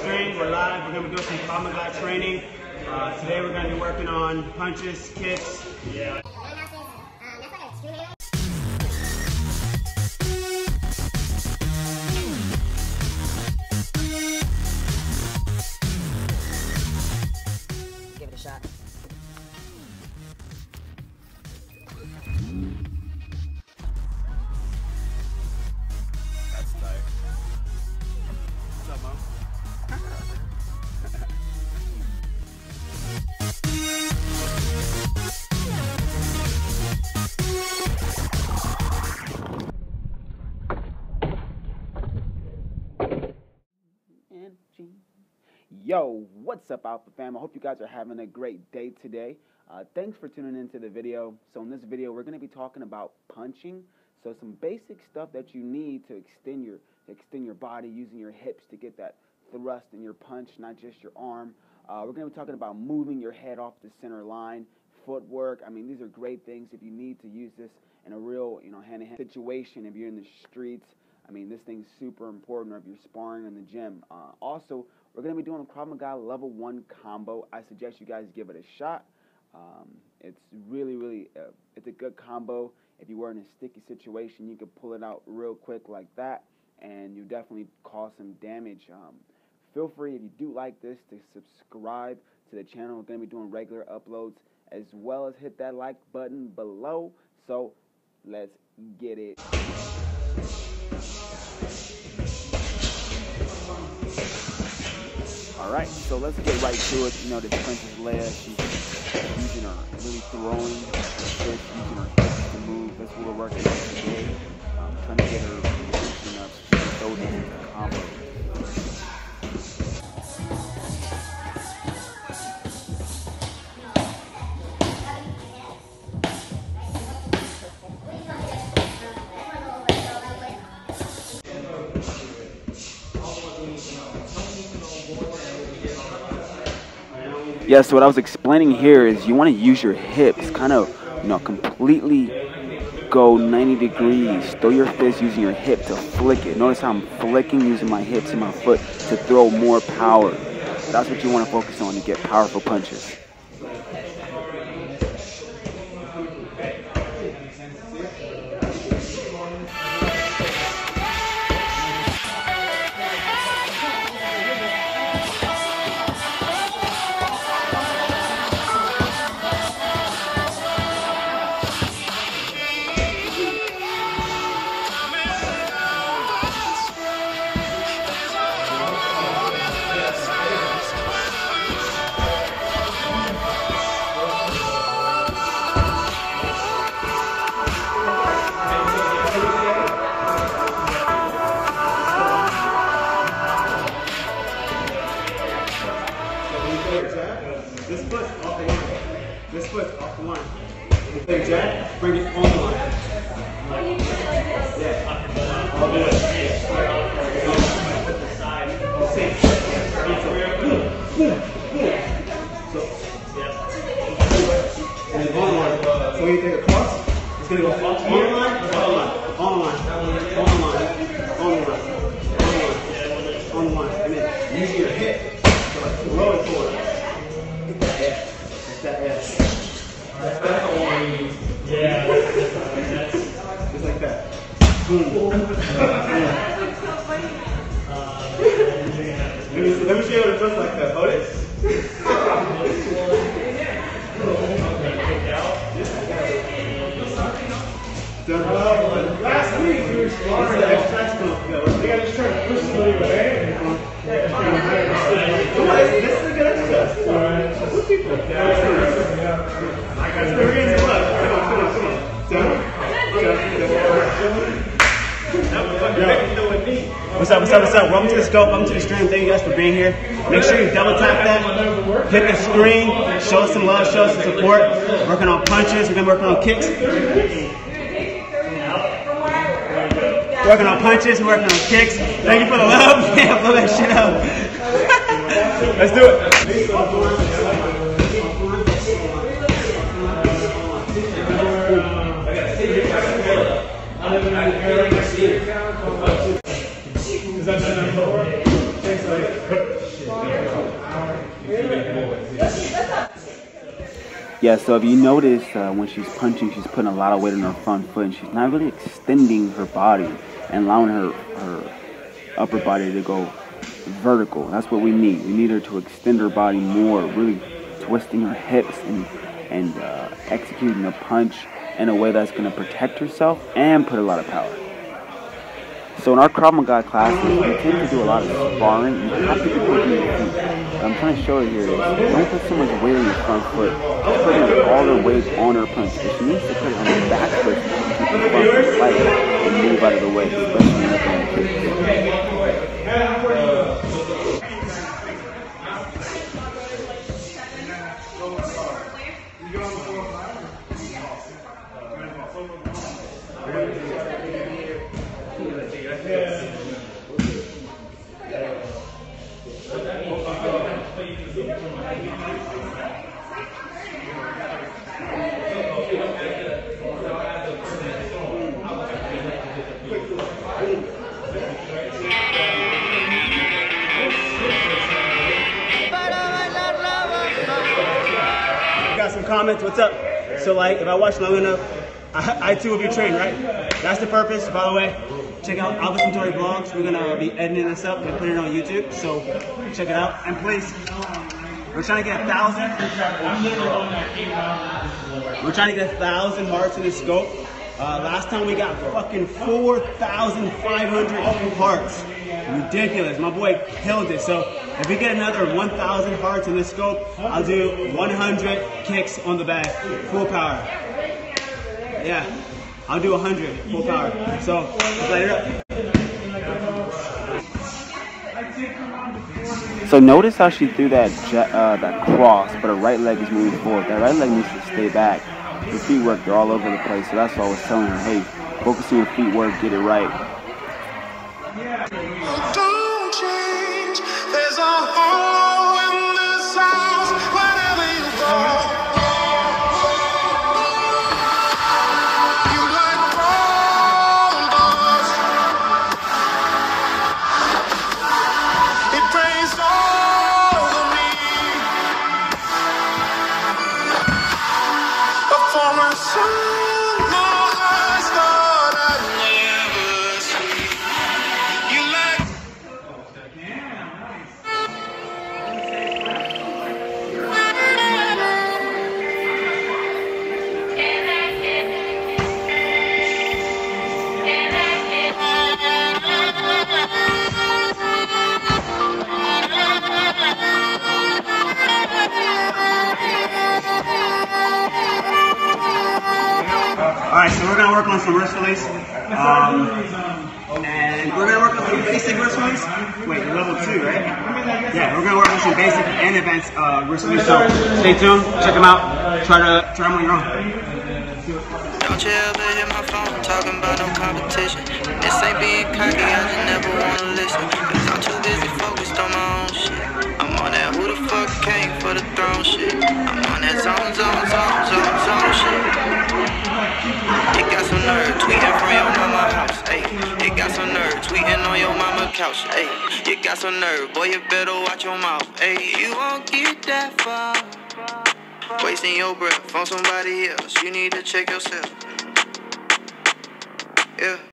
We're live. We're going to doing some Krav Maga training. Uh, today we're going to be working on punches, kicks. Yeah. Yo, what's up, Alpha fam? I hope you guys are having a great day today. Uh, thanks for tuning into the video. So, in this video, we're going to be talking about punching. So, some basic stuff that you need to extend your to extend your body using your hips to get that thrust in your punch, not just your arm. Uh, we're going to be talking about moving your head off the center line, footwork. I mean, these are great things if you need to use this in a real, you know, hand-to-hand situation. If you're in the streets, I mean, this thing's super important, or if you're sparring in the gym. Uh, also, we're going to be doing a Krav Maga level one combo. I suggest you guys give it a shot. Um, it's really, really, uh, it's a good combo. If you were in a sticky situation, you could pull it out real quick like that, and you definitely cause some damage. Um, feel free, if you do like this, to subscribe to the channel. We're going to be doing regular uploads as well as hit that like button below. So let's get it. All right, so let's get right to it. You know, this Princess Leia, she's using her, really throwing her fist, using her hips to move. That's what we're working on today. Um, trying to get her position to throw this combo. Yeah, so what I was explaining here is you want to use your hips, kind of, you know, completely go 90 degrees. Throw your fist using your hip to flick it. Notice how I'm flicking using my hips and my foot to throw more power. That's what you want to focus on to get powerful punches. This foot off the line. You play jab, bring it on the line. Yeah. I'll do it. And then on line. So when you take a it's go line, on line, on the line, on the line, on the line, Let me, you what it feels like that, hold What's up, what's up, what's up? Welcome to the scope, welcome to the stream. Thank you guys for being here. Make sure you double tap that, hit the screen, show us some love, show us some support. Working on punches, we've gonna working on kicks. Working on punches, working on kicks. Thank you for the love. Yeah, blow that shit up. Let's do it. Yeah, so if you notice, uh, when she's punching, she's putting a lot of weight on her front foot, and she's not really extending her body and allowing her, her upper body to go vertical. That's what we need. We need her to extend her body more, really twisting her hips and, and uh, executing a punch in a way that's going to protect herself and put a lot of power. So in our Krav Maga classes, we tend to do a lot of sparring. You have to your feet. I'm trying to show you here is don't put so much weight on your front foot. Put all the weight on her punch. But she needs to put it on her back foot so she can keep the front foot light and move out of the way, especially when you're going some comments. What's up? So like, if I watch long enough, I, I too will be trained, right? That's the purpose. By the way, check out AlphaCentorri Vlogs. We're gonna be editing this up and putting it on YouTube. So check it out. And please, we're trying to get a thousand. We're trying to get a thousand hearts in the scope. Uh, last time we got fucking 4,500 hearts. Ridiculous. My boy killed it. So if we get another 1,000 hearts in the scope, I'll do 100 kicks on the bag, full power. Yeah, I'll do 100 full power. So let's light it up. So notice how she threw that uh, that cross, but her right leg is moving forward. That right leg needs to stay back. Her feet work, they're all over the place. So that's why I was telling her, hey, focus on your feet work, get it right. Right, so we're gonna work on some wrist release. Um, and we're gonna work on some basic wrist release. Wait, level two, right? Yeah, we're gonna work on some basic and advanced uh, wrist release. So stay tuned, check them out. Try to try them on your own. Don't you ever hit my phone talking about no competition. This ain't being cocky, I just never wanna listen. Cause I'm too busy focused on my own shit. I'm on that who the fuck came for the throne shit. I'm on that zone, zone, zone nerve tweeting from your mama house, ayy. It got some nerve tweeting on your mama couch, ayy. You got some nerve, boy, you better watch your mouth, ayy. You won't get that far. Wasting your breath on somebody else. You need to check yourself. Yeah.